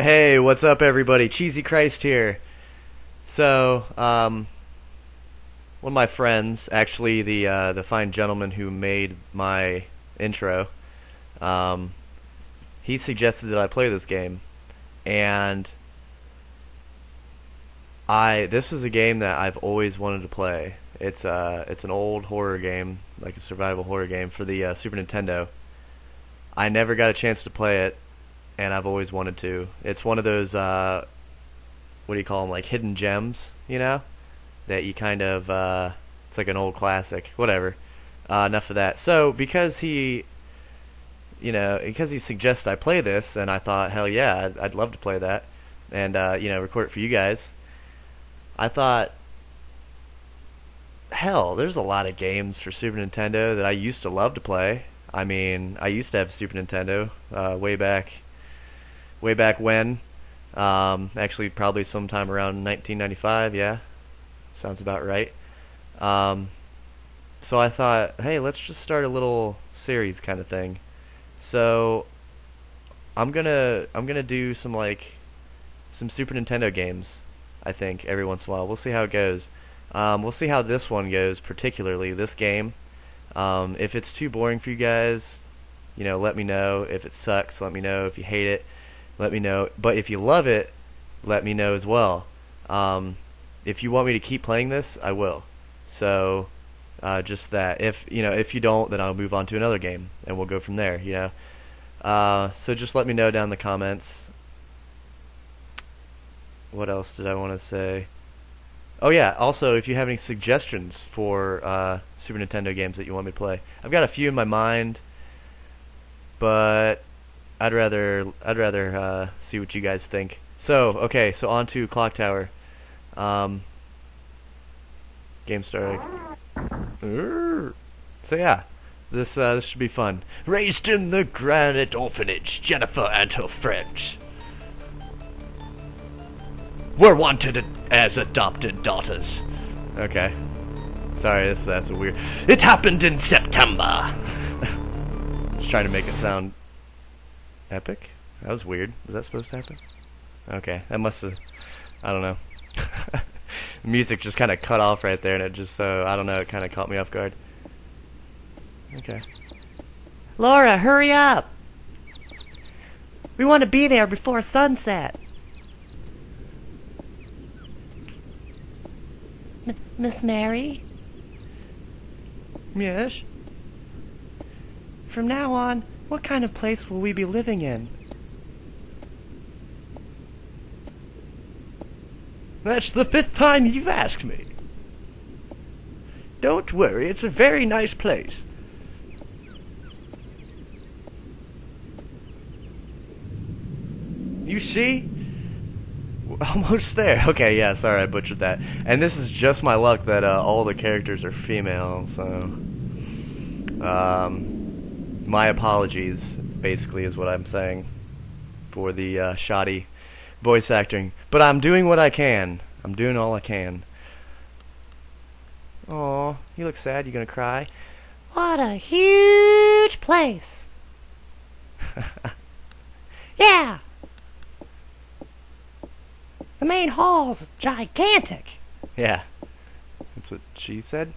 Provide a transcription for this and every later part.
Hey, what's up, everybody? Cheesie Christ here. So, um, one of my friends, actually the uh, the fine gentleman who made my intro, um, he suggested that I play this game, and I this is a game that I've always wanted to play. It's uh it's an old horror game, like a survival horror game for the uh, Super Nintendo. I never got a chance to play it, and I've always wanted to. It's one of those uh, what do you call them, like hidden gems, you know, that you kind of uh, it's like an old classic. Whatever. Uh, enough of that. So because he, you know, because he suggested I play this, and I thought, hell yeah, I'd, I'd love to play that, and uh, you know, record it for you guys. I thought, hell, there's a lot of games for Super Nintendo that I used to love to play. I mean, I used to have Super Nintendo uh, way back, way back when. Um, actually, probably sometime around 1995. Yeah, sounds about right. Um, so I thought, hey, let's just start a little series kind of thing. So I'm gonna I'm gonna do some like some Super Nintendo games. I think every once in a while. We'll see how it goes. Um, we'll see how this one goes, particularly this game. Um, if it's too boring for you guys, you know, let me know. If it sucks, let me know. If you hate it, let me know. But if you love it, let me know as well. Um, if you want me to keep playing this, I will. So, uh, just that. If you know, if you don't, then I'll move on to another game, and we'll go from there. You know. Uh, so just let me know down in the comments. What else did I want to say? Oh yeah, also if you have any suggestions for uh, Super Nintendo games that you want me to play, I've got a few in my mind, but I'd rather I'd rather uh, see what you guys think. So okay, so on to Clock Tower. Um, game started. So yeah, this uh, this should be fun. Raised in the granite orphanage, Jennifer and her friends were wanted as adopted daughters. Okay. Sorry, that's that's weird. It happened in September. Just trying to make it sound epic. That was weird. Was that supposed to happen? Okay, that must have. I don't know. music just kind of cut off right there, and it just so I don't know. It kind of caught me off guard. Okay. Laura, hurry up! We want to be there before sunset. M- Miss Mary, Yes. from now on, what kind of place will we be living in? That's the fifth time you've asked me. Don't worry, it's a very nice place. You see? Almost there. Okay, yeah, sorry I butchered that. And this is just my luck that uh, all the characters are female, so... Um, my apologies, basically, is what I'm saying for the uh, shoddy voice acting. But I'm doing what I can. I'm doing all I can. Oh, you look sad. You gonna cry? What a huge place! Yeah! The main hall's gigantic. Yeah, that's what she said.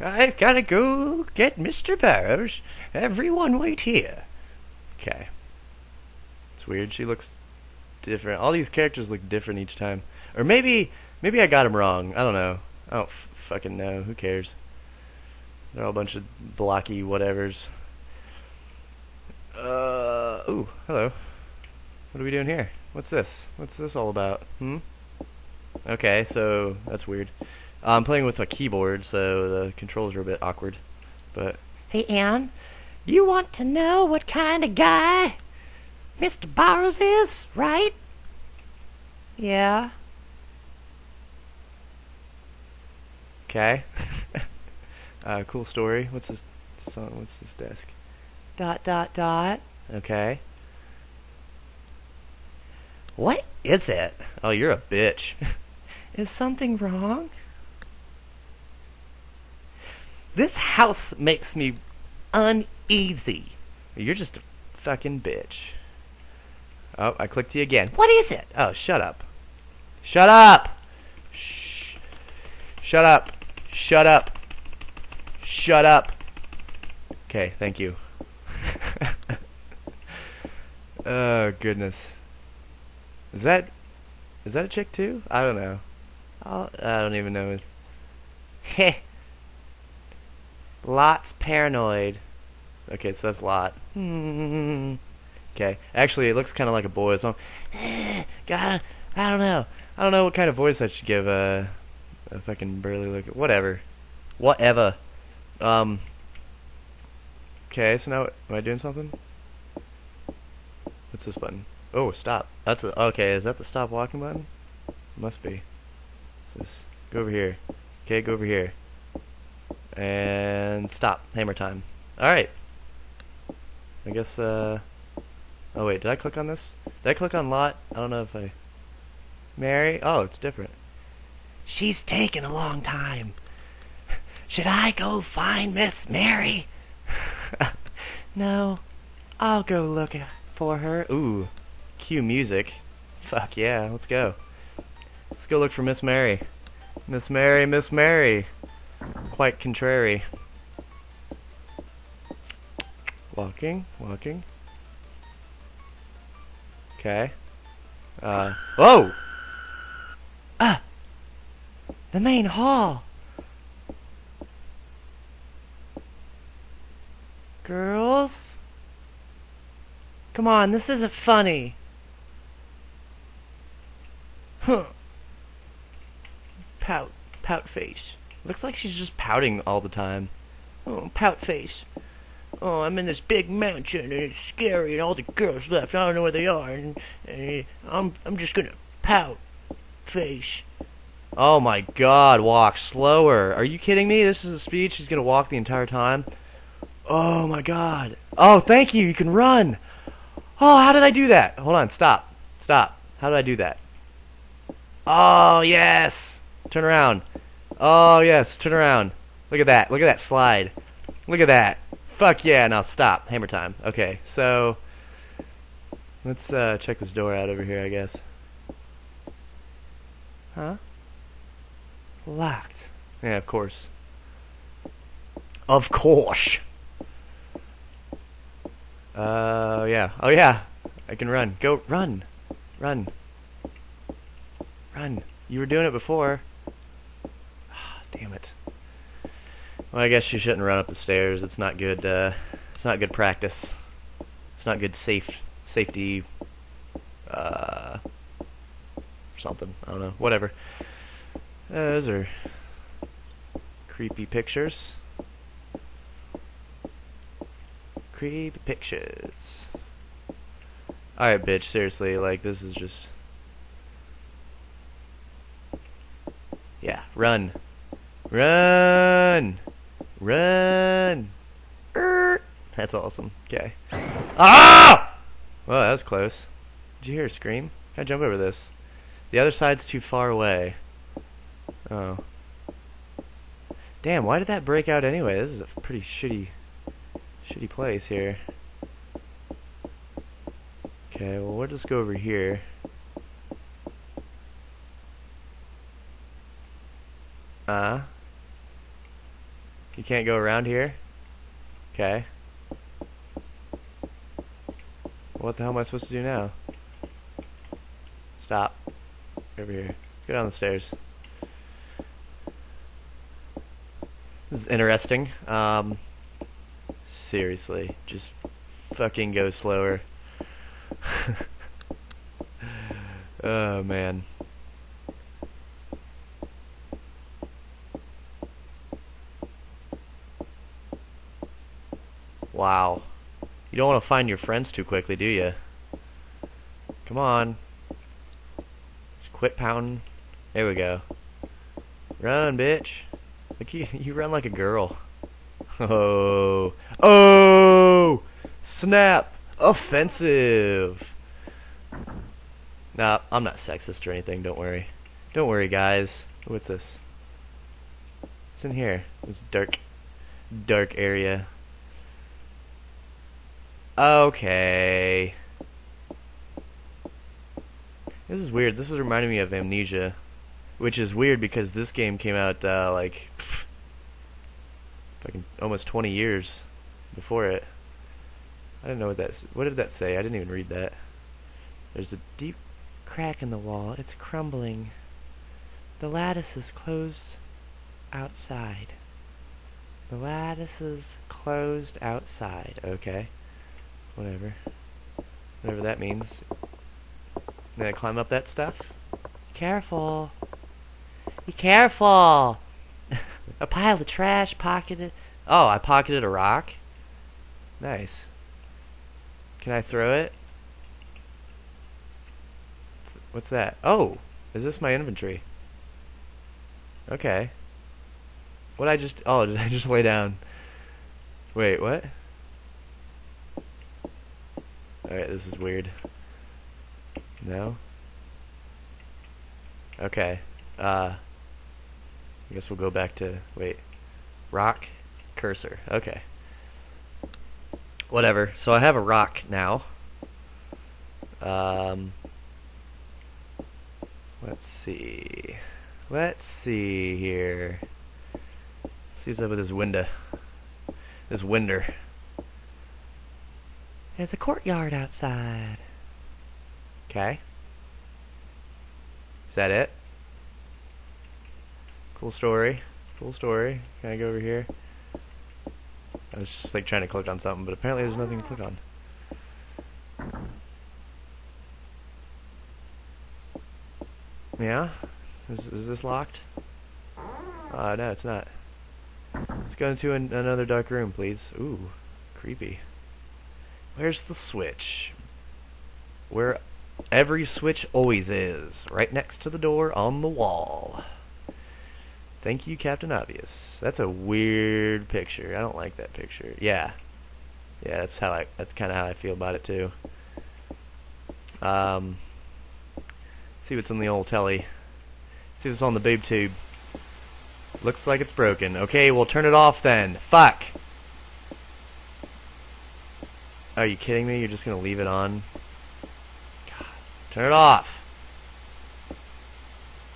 I've gotta go get Mr. Barrows. Everyone wait here. Okay. It's weird. She looks different. All these characters look different each time. Or maybe, maybe I got them wrong. I don't know. I don't fucking know. Who cares? They're all a bunch of blocky whatevers. Uh, ooh, hello. What are we doing here? What's this? What's this all about? Hmm? Okay, so that's weird. I'm playing with a keyboard, so the controls are a bit awkward. But Hey, Ann, you want to know what kind of guy Mr. Barrows is, right? Yeah. okay. uh, cool story. What's this? What's this desk? Dot, dot, dot. Okay. What is it? Oh, you're a bitch. Is something wrong? This house makes me uneasy. You're just a fucking bitch. Oh, I clicked you again. What is it? Oh, shut up. Shut up! Shh. Shut up. Shut up. Shut up. Okay, thank you. oh, goodness. Is that... Is that a chick too? I don't know. I'll, I don't even know. Heh. Lot's paranoid. Okay, so that's Lot. Hmm. Okay. Actually, it looks kind of like a boy. So, God, I don't know. I don't know what kind of voice I should give a, a fucking burly look. Whatever. Whatever. Um. Okay, so now am I doing something? What's this button? Oh, stop. That's a, okay. Is that the stop walking button? Must be. What's this? Go over here. Okay, go over here. And stop. Hammer time. All right. I guess. Uh. Oh wait, did I click on this? Did I click on lot? I don't know if I. Mary? Oh, it's different. She's taking a long time. Should I go find Miss Mary? no, I'll go look for her. Ooh, cue music. Fuck yeah, let's go. Let's go look for Miss Mary. Miss Mary, Miss Mary. Quite contrary. Walking, walking. Okay. Uh, whoa! Ah! The main hall! Girls? Come on, this isn't funny. Huh. Pout. Pout face. Looks like she's just pouting all the time. Oh, pout face. Oh, I'm in this big mansion and it's scary and all the girls left. I don't know where they are and, and I'm I'm just gonna pout face. Oh my god, walk slower. Are you kidding me? This is the speed she's gonna walk the entire time. Oh my god. Oh, thank you. You can run. Oh, how did I do that? Hold on, stop. Stop. How did I do that? Oh, yes. Turn around. Oh, yes, turn around. Look at that. Look at that slide. Look at that. Fuck yeah, now stop. Hammer time. Okay, so let's uh, check this door out over here, I guess. Huh? Locked. Yeah, of course. Of course. Uh, yeah. Oh, yeah. I can run. Go, run. Run. Run. You were doing it before. Damn it. Well, I guess you shouldn't run up the stairs. It's not good, uh, it's not good practice. It's not good safe, safety, uh, something. I don't know. Whatever. Uh, those are creepy pictures. Creepy pictures. Alright, bitch, seriously, like, this is just... Yeah, run. Run! Run! Er That's awesome. Okay. Ah! Well, that was close. Did you hear a scream? Can I jump over this? The other side's too far away. Oh. Damn, why did that break out anyway? This is a pretty shitty shitty place here. Okay, well we'll just go over here. Uh. You can't go around here? Okay. What the hell am I supposed to do now? Stop. Over here. Let's go down the stairs. This is interesting. Um, seriously, just fucking go slower. oh man. Wow. You don't want to find your friends too quickly, do you? Come on. Just quit pounding. There we go. Run, bitch. Look, you, you run like a girl. Oh. Oh! Snap! Offensive! Nah, I'm not sexist or anything, don't worry. Don't worry, guys. What's this? What's in here? This dark, dark area. Okay. This is weird. This is reminding me of Amnesia, which is weird because this game came out uh, like pff, fucking almost 20 years before it. I don't know what that's. What did that say? I didn't even read that. There's a deep crack in the wall. It's crumbling. The lattice is closed outside. The lattice is closed outside. Okay. Whatever. Whatever that means. Then I climb up that stuff. Careful. Be careful. a pile of trash pocketed. Oh, I pocketed a rock. Nice. Can I throw it? What's that? Oh, is this my inventory? Okay. What I just... Oh, did I just lay down? Wait, what? Alright, this is weird. No? Okay. Uh... I guess we'll go back to... Wait. Rock? Cursor. Okay. Whatever. So I have a rock now. Um... Let's see. Let's see here. See what's up with this window. This winder. There's a courtyard outside. Okay. Is that it? Cool story. Cool story. Can I go over here? I was just like trying to click on something, but apparently there's nothing to click on. Yeah? Is, is this locked? Uh, no, it's not. Let's go into an, another dark room, please. Ooh, creepy. Where's the switch? Where every switch always is. Right next to the door on the wall. Thank you, Captain Obvious. That's a weird picture. I don't like that picture. Yeah. Yeah, that's how I that's kinda how I feel about it too. Um see what's in the old telly. See what's on the boob tube. Looks like it's broken. Okay, we'll turn it off then. Fuck! Are you kidding me? You're just gonna leave it on? God. Turn it off!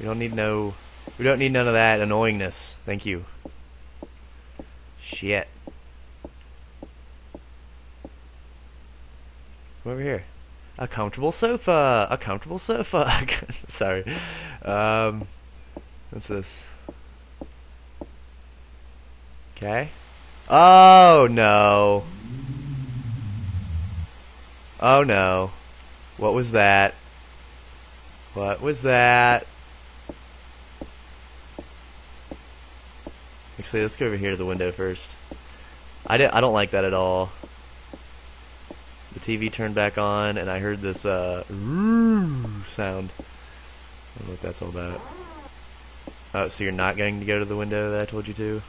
We don't need no... We don't need none of that annoyingness. Thank you. Shit. Come over here. A comfortable sofa! A comfortable sofa! Sorry. Um, what's this? Okay. Oh no. Oh no. What was that? What was that? Actually, let's go over here to the window first. I, di- I don't like that at all. The TV turned back on, and I heard this uh, sound. I don't know what that's all about. Oh, so you're not going to go to the window that I told you to?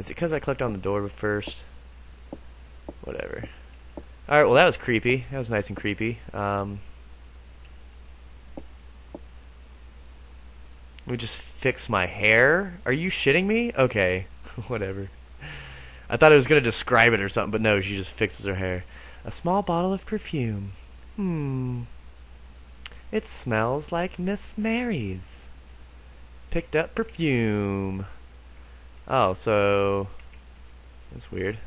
Is it because I clicked on the door first? Whatever. Alright, well that was creepy. That was nice and creepy. Um, me just fix my hair? Are you shitting me? Okay, whatever. I thought I was going to describe it or something, but no, she just fixes her hair. A small bottle of perfume. Hmm. It smells like Miss Mary's. Picked up perfume. Oh, so... That's weird.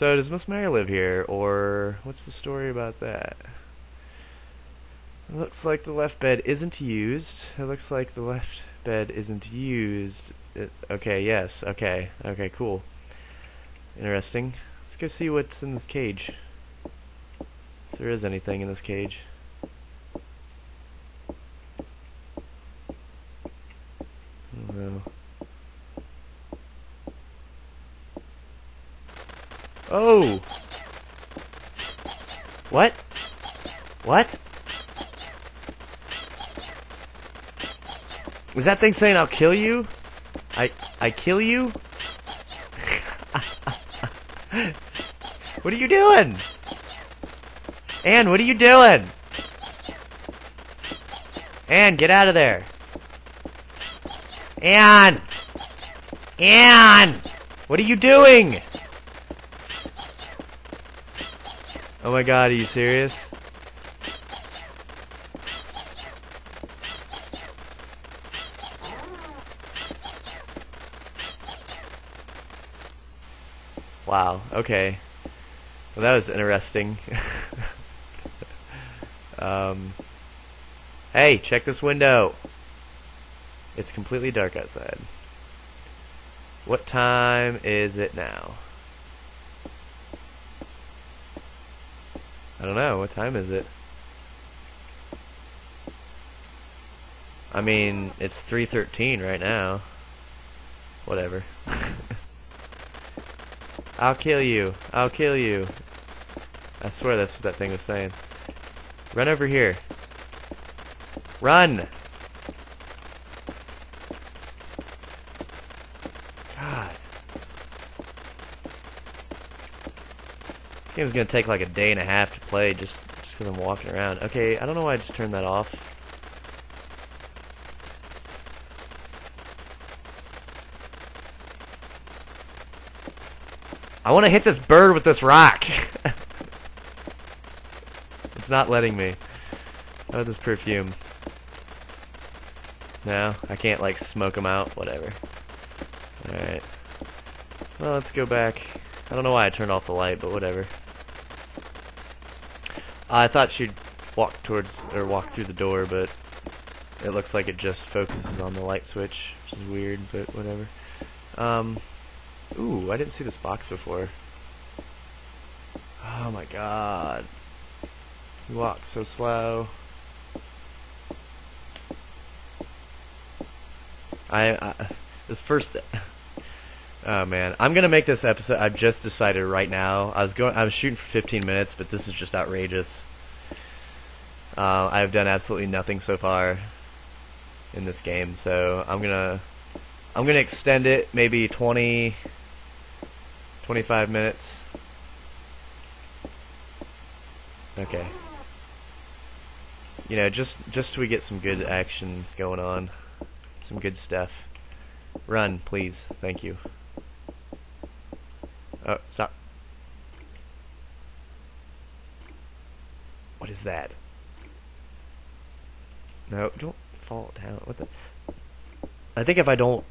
So does Miss Mary live here, or what's the story about that? It looks like the left bed isn't used. It looks like the left bed isn't used. It, okay, yes, okay, okay, cool. Interesting. Let's go see what's in this cage. If there is anything in this cage. I don't know. Oh! What? What? Was that thing saying I'll kill you? I I kill you? what are you doing? Anne, what are you doing? Anne, get out of there. Anne! Anne! What are you doing? Oh my god, are you serious? Wow, okay. Well, that was interesting. um, hey, check this window. It's completely dark outside. What time is it now? I don't know. What time is it? I mean, it's 3.13 right now. Whatever. I'll kill you. I'll kill you. I swear that's what that thing was saying. Run over here. Run! God. This game's gonna take like a day and a half to play just just because I'm walking around. Okay, I don't know why I just turned that off. I want to hit this bird with this rock. it's not letting me. Oh, this perfume. No, I can't like smoke them out. Whatever. Alright. Well, let's go back. I don't know why I turned off the light, but whatever. I thought she'd walk towards, or walk through the door, but it looks like it just focuses on the light switch, which is weird, but whatever. Um, ooh, I didn't see this box before. Oh my god. You walk so slow. I, I this first Oh man, I'm gonna make this episode. I've just decided right now. I was going. I was shooting for 15 minutes, but this is just outrageous. Uh, I've done absolutely nothing so far in this game, so I'm gonna I'm gonna extend it maybe 20, 25 minutes. Okay. You know, just just so we get some good action going on, some good stuff. Run, please. Thank you. Oh, stop. What is that? No, don't fall down. What the? I think if I don't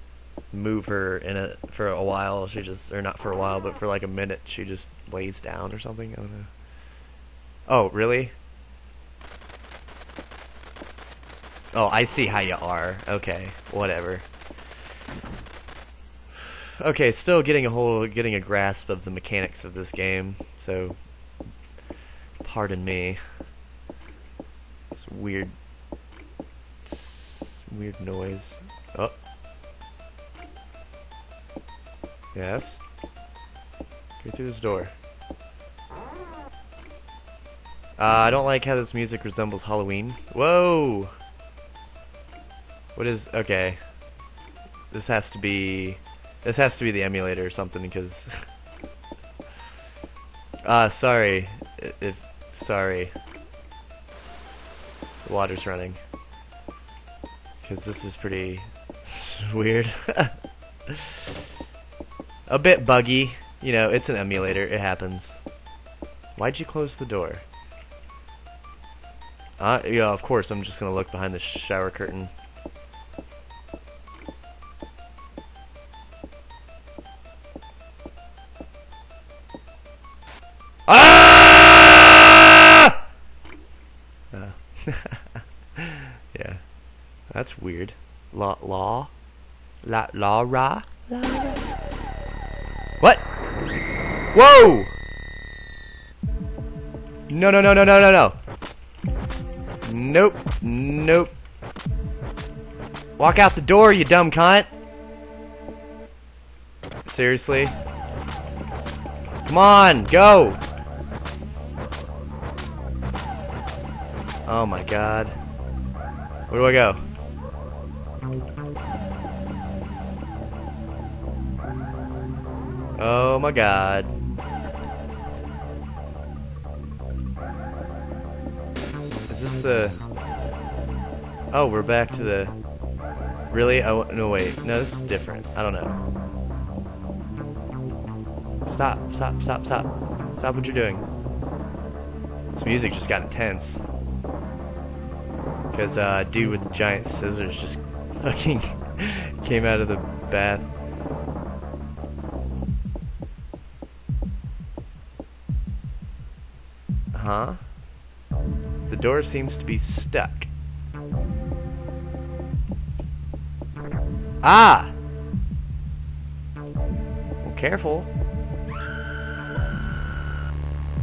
move her in a for a while, she just or not for a while, but for like a minute, she just lays down or something. I don't know. Oh, really? Oh, I see how you are. Okay, whatever. Okay, still getting a whole, getting a grasp of the mechanics of this game. So, pardon me. It's weird, weird noise. Oh. Yes. Go through this door. Uh, I don't like how this music resembles Halloween. Whoa! What is... Okay. This has to be... This has to be the emulator or something, because... Ah, uh, sorry. If... Sorry. The water's running. Because this is pretty... weird. A bit buggy. You know, it's an emulator. It happens. Why'd you close the door? Uh, yeah, of course, I'm just gonna look behind the shower curtain. Ah! Yeah, that's weird. La, law, ra, la, ra. What? Whoa! No, no, no, no, no, no, no. Nope. Nope. Walk out the door, you dumb cunt. Seriously? Come on, go! Oh my god. Where do I go? Oh my god. Is this the... Oh, we're back to the... Really? Oh, no, wait. No, this is different. I don't know. Stop, stop, stop, stop. Stop what you're doing. This music just got intense. Because, uh, dude with the giant scissors just fucking came out of the bath. Uh-huh. The door seems to be stuck. Ah! Well, careful.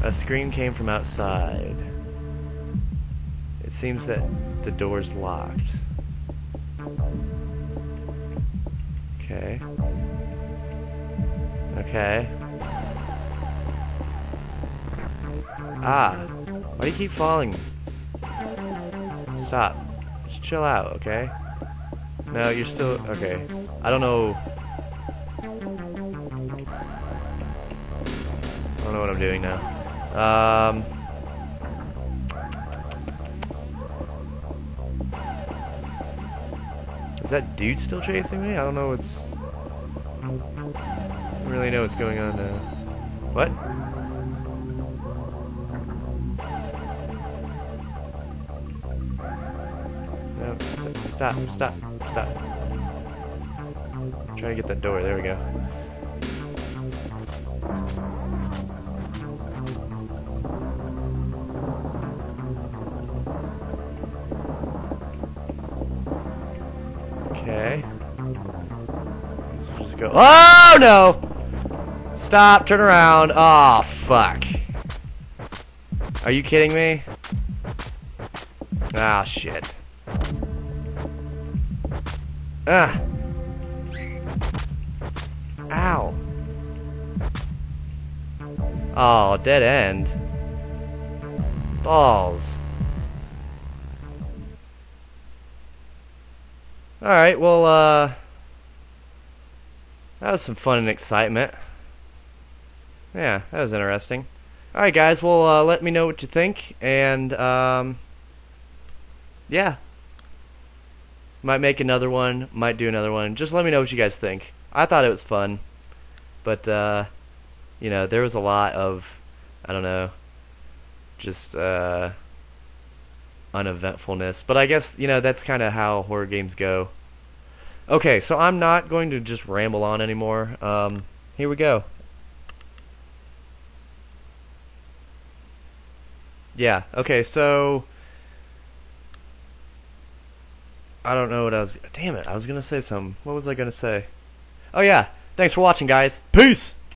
A scream came from outside. It seems that the door's locked. Okay. Okay. Ah. Why do you keep falling? Stop. Just chill out, okay? No, you're still... Okay. I don't know... I don't know what I'm doing now. Um... Is that dude still chasing me? I don't know what's... I don't really know what's going on now. What? Stop, stop, stop. Try to get that door, there we go. Okay. We'll just go. Oh no! Stop! Turn around! Oh fuck! Are you kidding me? Ah shit. Ah. Ow. Oh, dead end. Balls. Alright, well, uh... That was some fun and excitement. Yeah, that was interesting. Alright, guys, well, uh, let me know what you think, and, um... Yeah. Might make another one, might do another one. Just let me know what you guys think. I thought it was fun. But, uh... You know, there was a lot of... I don't know... Just, uh uneventfulness. But I guess, you know, that's kind of how horror games go. Okay, so I'm not going to just ramble on anymore. Um, here we go. Yeah, okay, so... I don't know what I was... Damn it, I was to say something. What was I to say? Oh yeah, thanks for watching, guys. Peace!